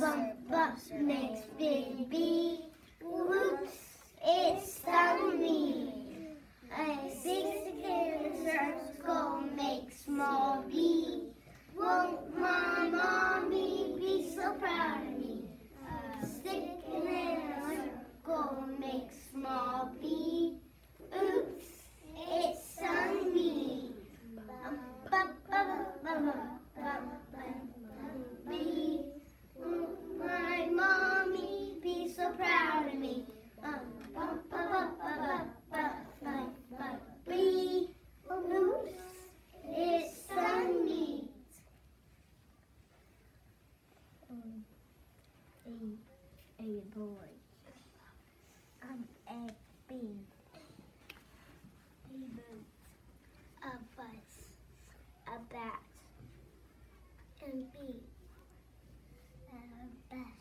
bump, bump makes big be a boy. I'm a bee. A bird. A bus. A bat. And bee. And a bus.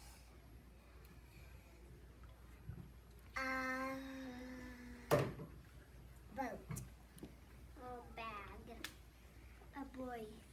A boat. A bag. A boy.